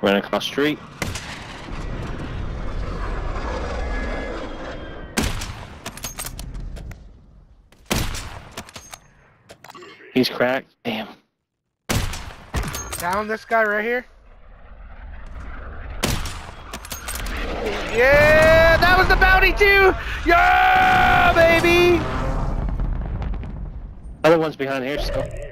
Running across street. He's cracked. Damn. Down this guy right here. Yeah, that was the bounty too. Yeah, baby. Other one's behind here still.